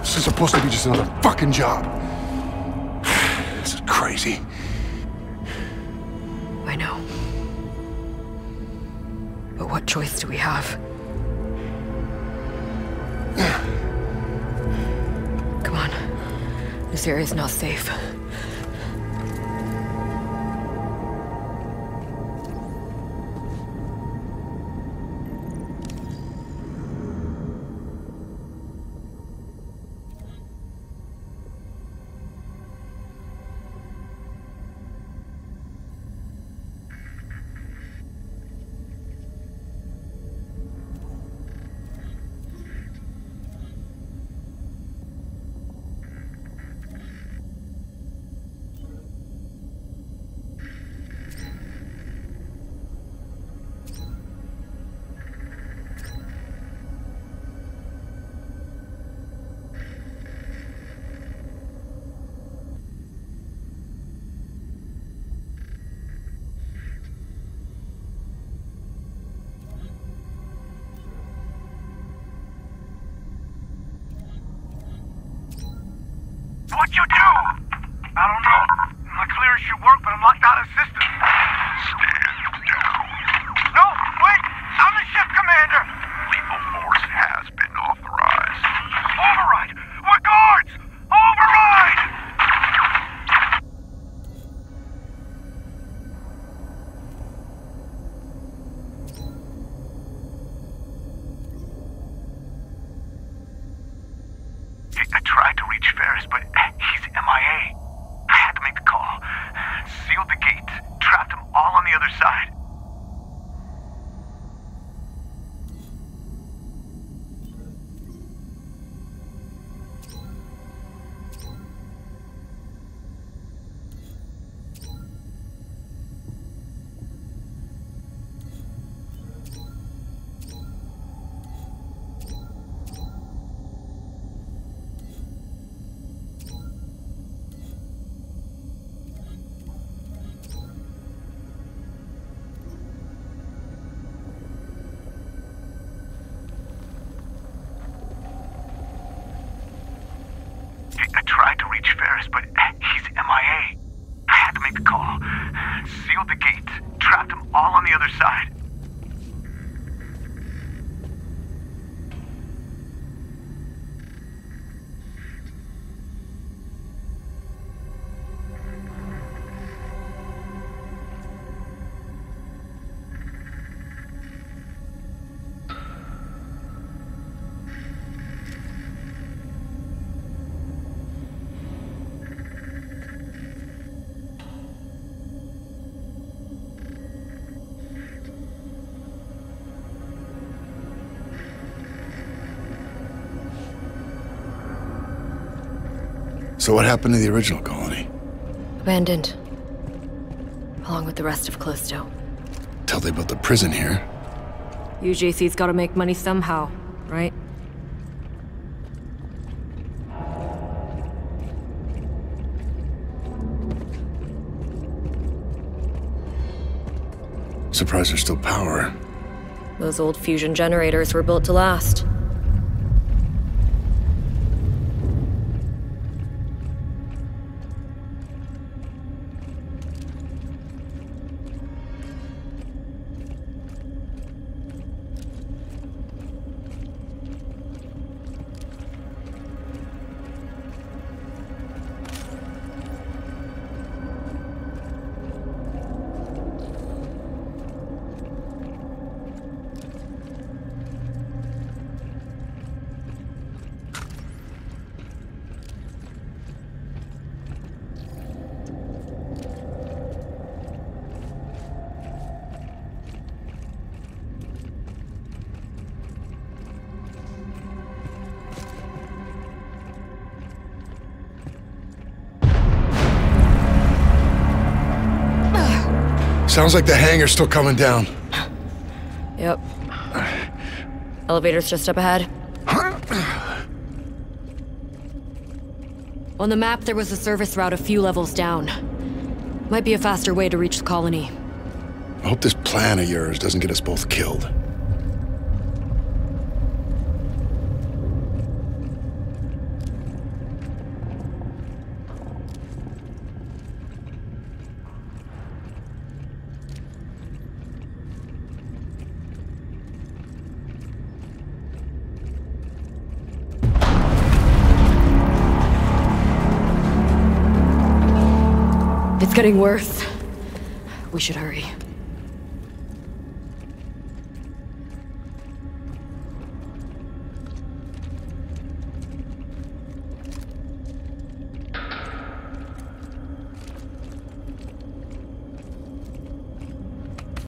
This is supposed to be just another fucking job. This is crazy. I know. But what choice do we have? Come on. This area is not safe. What'd you do? I don't know. My clearance should work, but I'm locked out of the system. Stand down. No, wait! I'm the ship commander! Lethal force has been authorized. Override! We're guards! Override! I tried to reach Ferris, but MIA. I had to make the call. Sealed the gate. Trapped them all on the other side. To but he's MIA. I had to make the call. Sealed the gate. Trapped them all on the other side. So what happened to the original colony? Abandoned. Along with the rest of Callisto. Till they built the prison here. UJC's gotta make money somehow, right? Surprised there's still power. Those old fusion generators were built to last. Sounds like the hangar's still coming down. Yep. Elevator's just up ahead. On the map, there was a service route a few levels down. Might be a faster way to reach the colony. I hope this plan of yours doesn't get us both killed. It's getting worse. We should hurry.